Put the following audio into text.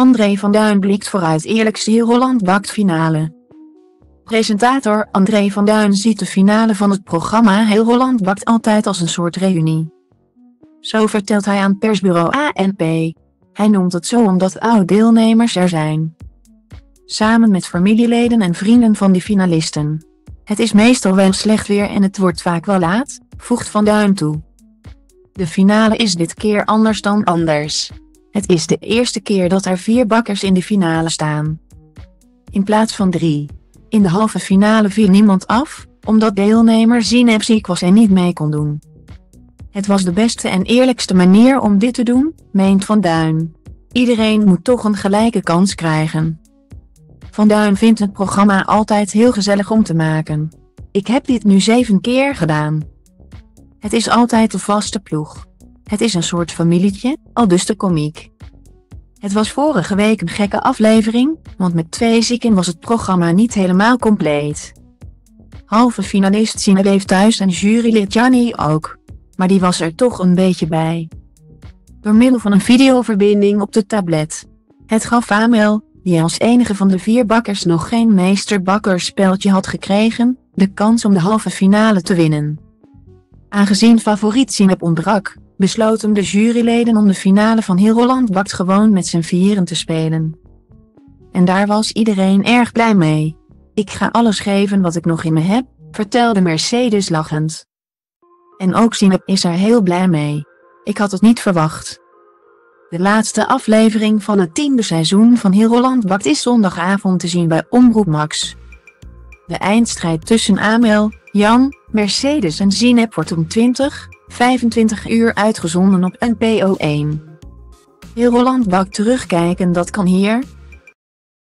André van Duin blikt vooruit eerlijkste Heel Holland bakt finale. Presentator André van Duin ziet de finale van het programma Heel Holland bakt altijd als een soort reunie. Zo vertelt hij aan persbureau ANP. Hij noemt het zo omdat oud-deelnemers er zijn. Samen met familieleden en vrienden van die finalisten. Het is meestal wel slecht weer en het wordt vaak wel laat, voegt Van Duin toe. De finale is dit keer anders dan anders. Het is de eerste keer dat er vier bakkers in de finale staan. In plaats van drie. In de halve finale viel niemand af, omdat deelnemer Zineb ziek was en niet mee kon doen. Het was de beste en eerlijkste manier om dit te doen, meent Van Duin. Iedereen moet toch een gelijke kans krijgen. Van Duin vindt het programma altijd heel gezellig om te maken. Ik heb dit nu zeven keer gedaan. Het is altijd de vaste ploeg. Het is een soort familietje, al dus de komiek. Het was vorige week een gekke aflevering, want met twee zieken was het programma niet helemaal compleet. Halve finalist Sine bleef thuis en jurylid Janny ook. Maar die was er toch een beetje bij. Door middel van een videoverbinding op de tablet. Het gaf Amel, die als enige van de vier bakkers nog geen meesterbakkersspeltje had gekregen, de kans om de halve finale te winnen. Aangezien favoriet Sinep ontbrak, besloten de juryleden om de finale van Heel Holland Bakt gewoon met z'n vieren te spelen. En daar was iedereen erg blij mee. Ik ga alles geven wat ik nog in me heb, vertelde Mercedes lachend. En ook Sinep is er heel blij mee. Ik had het niet verwacht. De laatste aflevering van het tiende seizoen van Heel Holland Bakt is zondagavond te zien bij Omroep Max. De eindstrijd tussen Amel, Jan, Mercedes en Zineb wordt om 20, 25 uur uitgezonden op NPO 1. Heel Holland Bakt terugkijken dat kan hier,